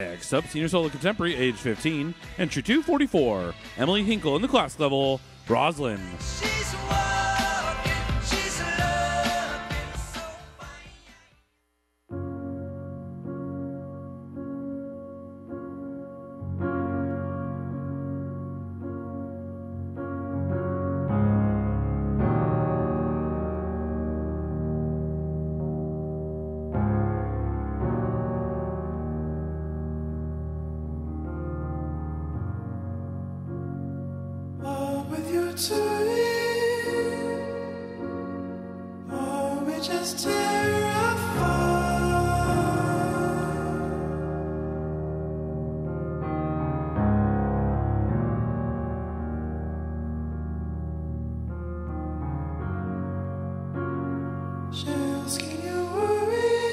Next up, senior solo contemporary, age 15, entry 244, Emily Hinkle in the class level, Roslyn. Just can you worry?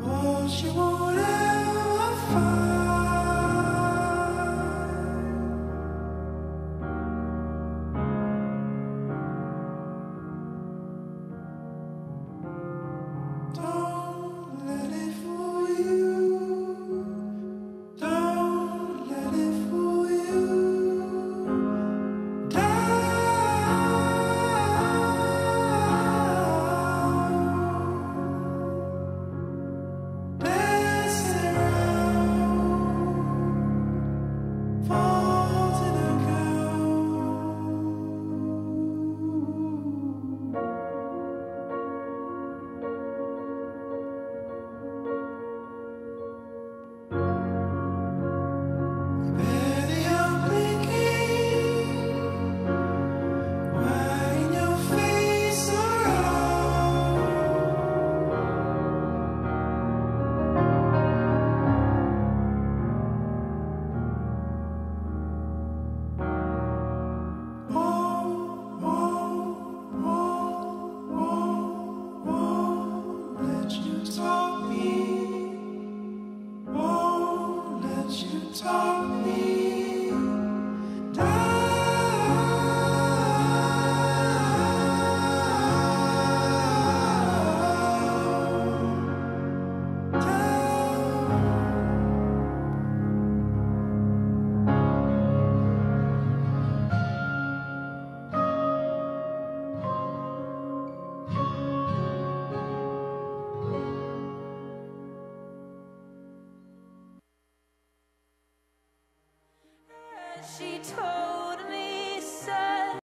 What you? she told